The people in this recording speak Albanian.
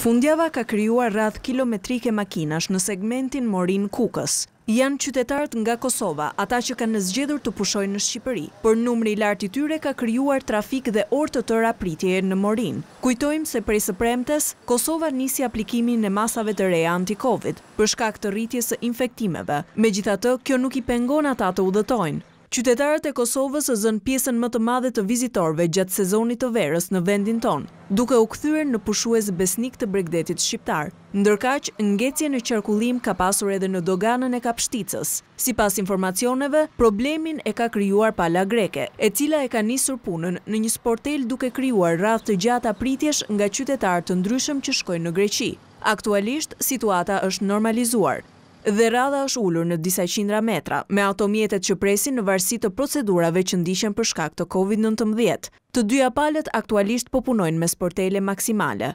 Fundjava ka krijuar radhë kilometrike makinash në segmentin Morinë, Kukës. Janë qytetarët nga Kosova ata që kanë zgjedhur të pushojnë në Shqipëri, por numri i lartë i tyre ka krijuar trafik dhe orë të tëra pritje në Morinë. Kujtojmë se prej së premtes, Kosova nisi aplikimin e masave të reja anti-Covid, për shkak të rritjes së infektimeve. Megjithatë, kjo nuk i pengon ata të udhëtojnë. Qytetarët e Kosovës zënë pjesën më të madhe të vizitorëve gjatë sezonit të verës në vendin tonë, duke u kthyer në pushues besnikë të bregdetit shqiptar. Ndërkaq, ngecje në qarkullim ka pasur edhe në doganën e Kapshticës. Sipas informacioneve, problemin e ka krijuar pala greke, e cila e ka nisur punën në një sportel duke krijuar radhë të gjata pritjesh nga qytetarë të ndryshëm që shkojnë në Greqi. Aktualisht, situata është normalizuar. dhe radha është ulur në disa qindra metra, me automjetet që presin në varësi të procedurave që ndiqen për shkak të Covid nëntëmbëdhjetë. Të dyja palët aktualisht po punojnë me sportele maksimale.